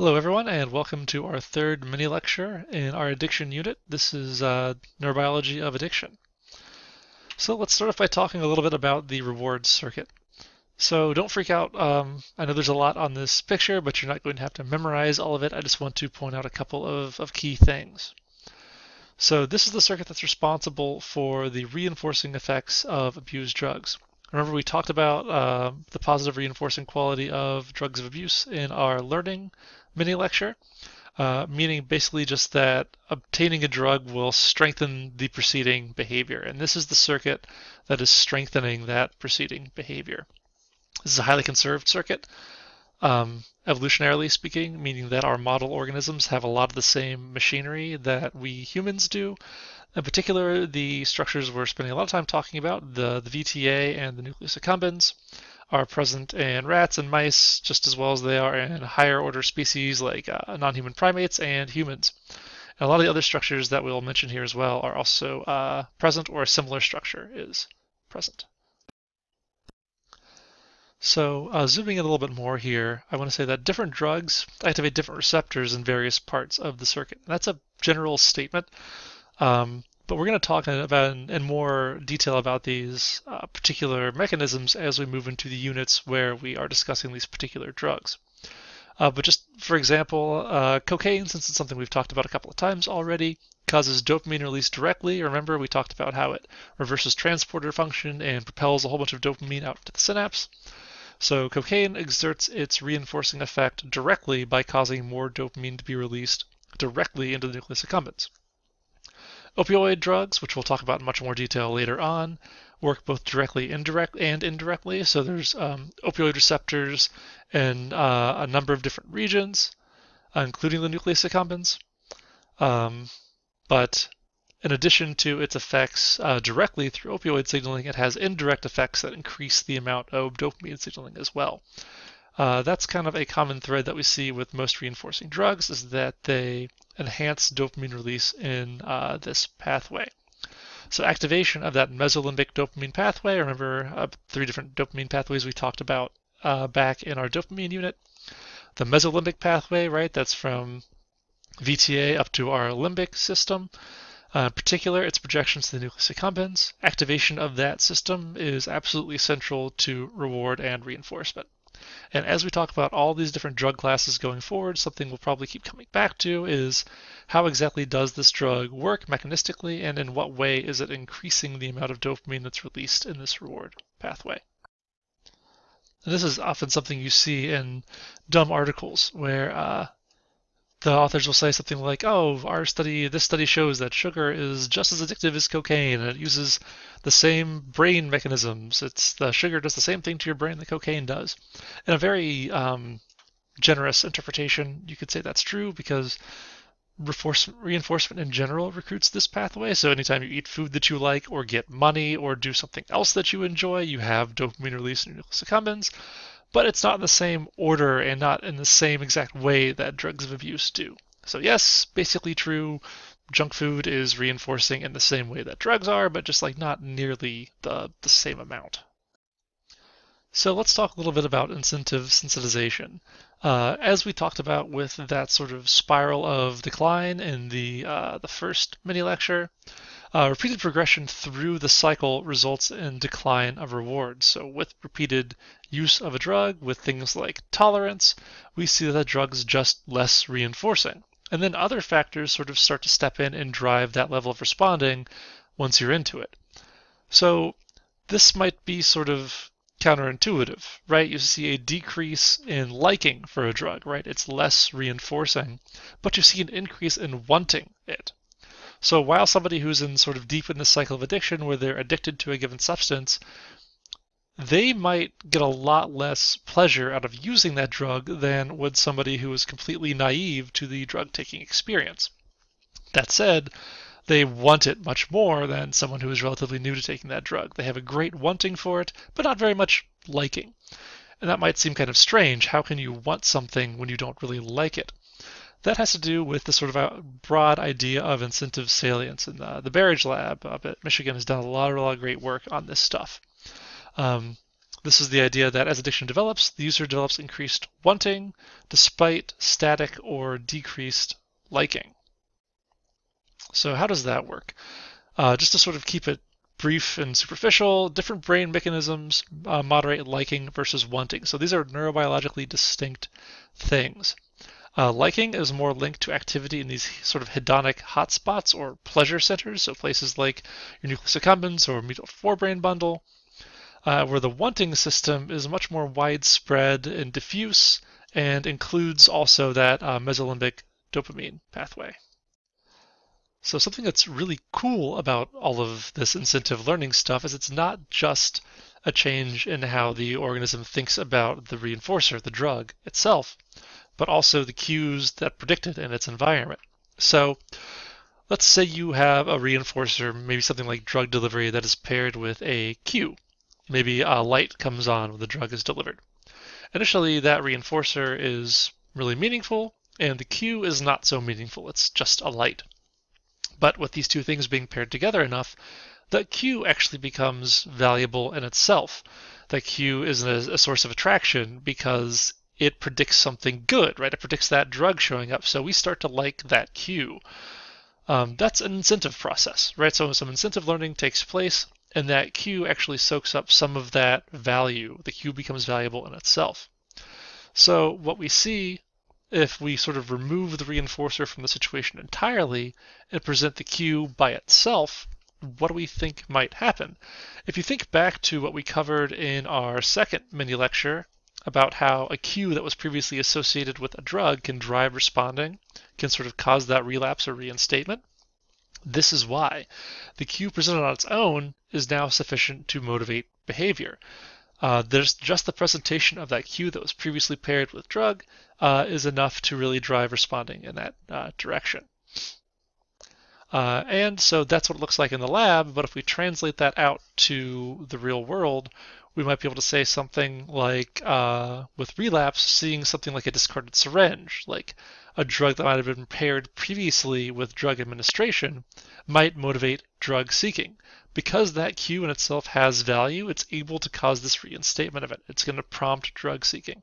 Hello everyone and welcome to our third mini lecture in our addiction unit. This is uh, neurobiology of addiction. So let's start off by talking a little bit about the reward circuit. So don't freak out. Um, I know there's a lot on this picture, but you're not going to have to memorize all of it. I just want to point out a couple of, of key things. So this is the circuit that's responsible for the reinforcing effects of abused drugs. Remember we talked about uh, the positive reinforcing quality of drugs of abuse in our learning mini lecture, uh, meaning basically just that obtaining a drug will strengthen the preceding behavior. And this is the circuit that is strengthening that preceding behavior. This is a highly conserved circuit, um, evolutionarily speaking, meaning that our model organisms have a lot of the same machinery that we humans do. In particular, the structures we're spending a lot of time talking about, the, the VTA and the nucleus accumbens, are present in rats and mice just as well as they are in higher order species like uh, non-human primates and humans. And a lot of the other structures that we'll mention here as well are also uh, present or a similar structure is present. So uh, zooming in a little bit more here, I want to say that different drugs activate different receptors in various parts of the circuit. That's a general statement. Um, but we're going to talk about in, more detail about these uh, particular mechanisms as we move into the units where we are discussing these particular drugs. Uh, but just for example, uh, cocaine, since it's something we've talked about a couple of times already, causes dopamine release directly. Remember, we talked about how it reverses transporter function and propels a whole bunch of dopamine out to the synapse. So cocaine exerts its reinforcing effect directly by causing more dopamine to be released directly into the nucleus accumbens. Opioid drugs, which we'll talk about in much more detail later on, work both directly indirect and indirectly. So there's um, opioid receptors in uh, a number of different regions, including the nucleus accumbens. Um, but in addition to its effects uh, directly through opioid signaling, it has indirect effects that increase the amount of dopamine signaling as well. Uh, that's kind of a common thread that we see with most reinforcing drugs is that they enhance dopamine release in uh, this pathway. So activation of that mesolimbic dopamine pathway, remember uh, three different dopamine pathways we talked about uh, back in our dopamine unit. The mesolimbic pathway, right, that's from VTA up to our limbic system. Uh, in particular, its projections to the nucleus accumbens. Activation of that system is absolutely central to reward and reinforcement. And as we talk about all these different drug classes going forward, something we'll probably keep coming back to is how exactly does this drug work mechanistically and in what way is it increasing the amount of dopamine that's released in this reward pathway. And this is often something you see in dumb articles where uh, the authors will say something like, "Oh, our study, this study shows that sugar is just as addictive as cocaine, and it uses the same brain mechanisms. It's the sugar does the same thing to your brain that cocaine does." In a very um, generous interpretation, you could say that's true because reinforcement in general recruits this pathway. So anytime you eat food that you like, or get money, or do something else that you enjoy, you have dopamine release in your nucleus accumbens but it's not in the same order and not in the same exact way that drugs of abuse do. So, yes, basically true. Junk food is reinforcing in the same way that drugs are, but just like not nearly the, the same amount. So let's talk a little bit about incentive sensitization. Uh, as we talked about with that sort of spiral of decline in the uh, the first mini lecture, uh, repeated progression through the cycle results in decline of rewards. So with repeated use of a drug, with things like tolerance, we see that the drug is just less reinforcing. And then other factors sort of start to step in and drive that level of responding once you're into it. So this might be sort of counterintuitive, right? You see a decrease in liking for a drug, right? It's less reinforcing, but you see an increase in wanting it. So while somebody who's in sort of deep in the cycle of addiction where they're addicted to a given substance, they might get a lot less pleasure out of using that drug than would somebody who is completely naive to the drug taking experience. That said, they want it much more than someone who is relatively new to taking that drug. They have a great wanting for it, but not very much liking. And that might seem kind of strange. How can you want something when you don't really like it? That has to do with the sort of broad idea of incentive salience. And uh, the Berridge Lab up at Michigan has done a lot, a lot of great work on this stuff. Um, This is the idea that as addiction develops, the user develops increased wanting despite static or decreased liking. So how does that work? Uh, just to sort of keep it brief and superficial, different brain mechanisms uh, moderate liking versus wanting. So these are neurobiologically distinct things. Uh, liking is more linked to activity in these sort of hedonic hotspots or pleasure centers, so places like your nucleus accumbens or medial forebrain bundle, uh, where the wanting system is much more widespread and diffuse and includes also that uh, mesolimbic dopamine pathway. So something that's really cool about all of this incentive learning stuff is it's not just a change in how the organism thinks about the reinforcer, the drug itself, but also the cues that predict it in its environment. So let's say you have a reinforcer, maybe something like drug delivery that is paired with a cue. Maybe a light comes on when the drug is delivered. Initially, that reinforcer is really meaningful, and the cue is not so meaningful. It's just a light. But with these two things being paired together enough, the cue actually becomes valuable in itself. The cue is a, a source of attraction because it predicts something good, right? It predicts that drug showing up. So we start to like that cue. Um, that's an incentive process, right? So some incentive learning takes place, and that cue actually soaks up some of that value. The cue becomes valuable in itself. So what we see if we sort of remove the reinforcer from the situation entirely and present the cue by itself, what do we think might happen? If you think back to what we covered in our second mini lecture about how a cue that was previously associated with a drug can drive responding, can sort of cause that relapse or reinstatement, this is why. The cue presented on its own is now sufficient to motivate behavior. Uh, there's just the presentation of that cue that was previously paired with drug uh, is enough to really drive responding in that uh, direction. Uh, and so that's what it looks like in the lab, but if we translate that out to the real world, we might be able to say something like, uh, with relapse, seeing something like a discarded syringe, like a drug that might have been paired previously with drug administration, might motivate drug seeking because that cue in itself has value, it's able to cause this reinstatement of it. It's going to prompt drug seeking.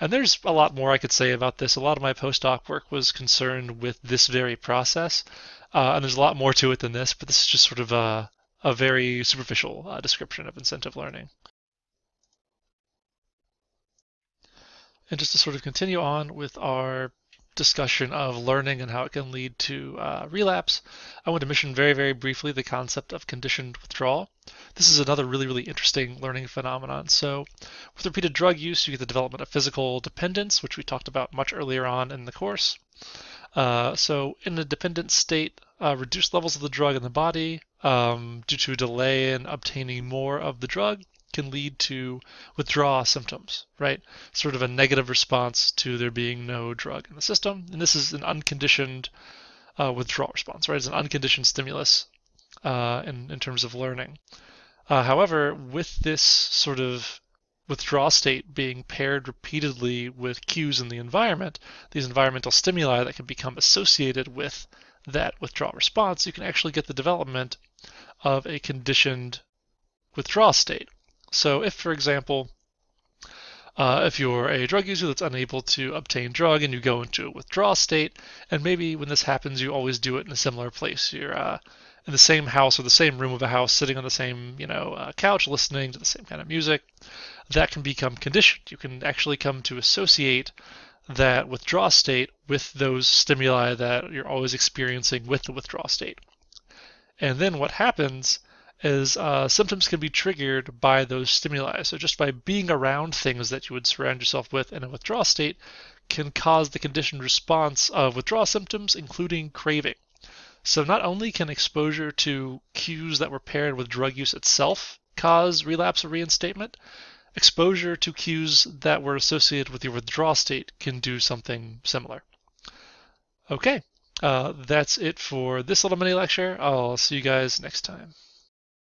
And there's a lot more I could say about this. A lot of my postdoc work was concerned with this very process, uh, and there's a lot more to it than this, but this is just sort of a, a very superficial uh, description of incentive learning. And just to sort of continue on with our discussion of learning and how it can lead to uh, relapse, I want to mention very, very briefly the concept of conditioned withdrawal. This is another really, really interesting learning phenomenon. So, with repeated drug use, you get the development of physical dependence, which we talked about much earlier on in the course. Uh, so, in a dependent state, uh, reduced levels of the drug in the body um, due to a delay in obtaining more of the drug can lead to withdrawal symptoms, right? Sort of a negative response to there being no drug in the system. And this is an unconditioned uh, withdrawal response, right? It's an unconditioned stimulus uh, in, in terms of learning. Uh, however, with this sort of withdrawal state being paired repeatedly with cues in the environment, these environmental stimuli that can become associated with that withdrawal response, you can actually get the development of a conditioned withdrawal state. So if, for example, uh, if you're a drug user that's unable to obtain drug and you go into a withdrawal state, and maybe when this happens, you always do it in a similar place. You're uh, in the same house or the same room of a house, sitting on the same you know uh, couch, listening to the same kind of music. That can become conditioned. You can actually come to associate that withdrawal state with those stimuli that you're always experiencing with the withdrawal state. And then what happens is uh, symptoms can be triggered by those stimuli. So just by being around things that you would surround yourself with in a withdrawal state can cause the conditioned response of withdrawal symptoms, including craving. So not only can exposure to cues that were paired with drug use itself cause relapse or reinstatement, exposure to cues that were associated with your withdrawal state can do something similar. Okay, uh, that's it for this little mini lecture. I'll see you guys next time.